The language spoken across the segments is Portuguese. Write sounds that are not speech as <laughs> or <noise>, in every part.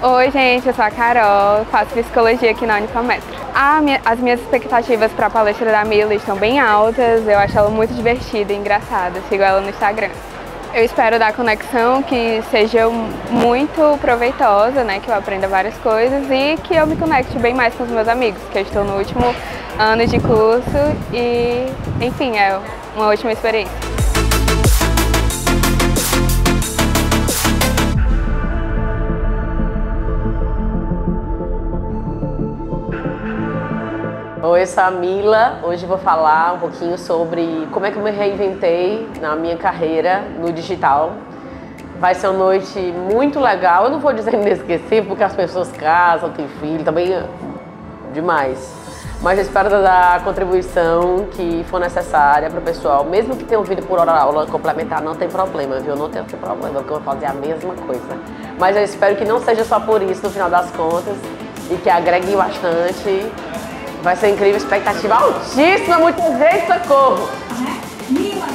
Oi, gente, eu sou a Carol, faço psicologia aqui na. Minha, as minhas expectativas para a palestra da Mila estão bem altas, eu acho ela muito divertida e engraçada, sigo ela no Instagram. Eu espero dar conexão que seja muito proveitosa, né, que eu aprenda várias coisas e que eu me conecte bem mais com os meus amigos, que eu estou no último ano de curso e, enfim, é uma ótima experiência. Oi, eu sou a Mila. Hoje vou falar um pouquinho sobre como é que eu me reinventei na minha carreira no digital. Vai ser uma noite muito legal. Eu não vou dizer <laughs> inesquecível, porque as pessoas casam, têm filho, também é demais. Mas eu espero dar a contribuição que for necessária para o pessoal. Mesmo que tenha ouvido por hora aula complementar, não tem problema, viu? Não tem problema, porque eu vou fazer a mesma coisa. Mas eu espero que não seja só por isso no final das contas e que agregue bastante Vai ser incrível, expectativa altíssima, muita gente, socorro! Mila,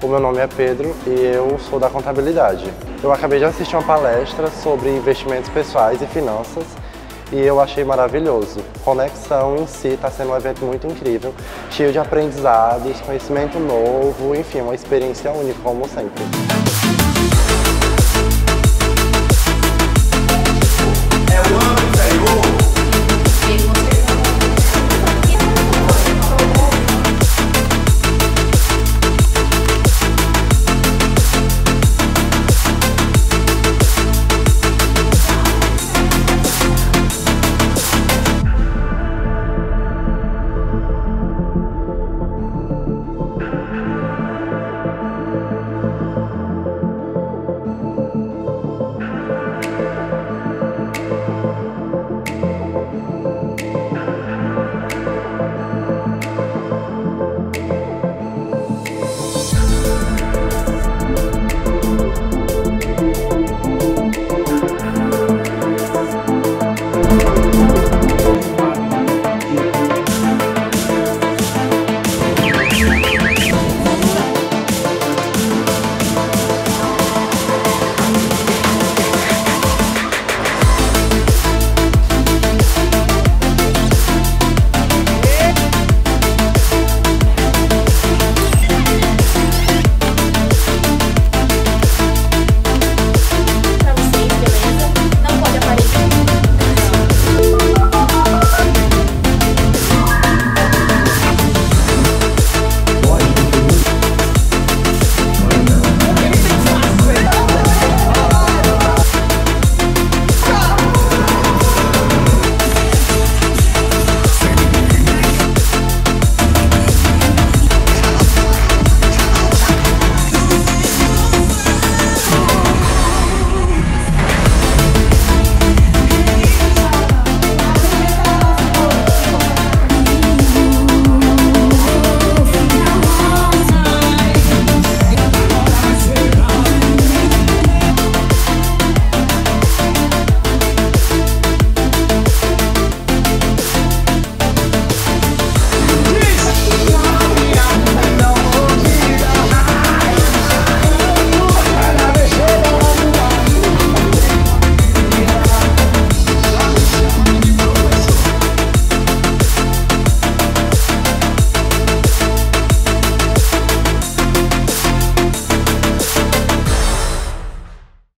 O meu nome é Pedro e eu sou da contabilidade. Eu acabei de assistir uma palestra sobre investimentos pessoais e finanças e eu achei maravilhoso. Conexão em si está sendo um evento muito incrível, cheio de aprendizados, conhecimento novo, enfim, uma experiência única como sempre.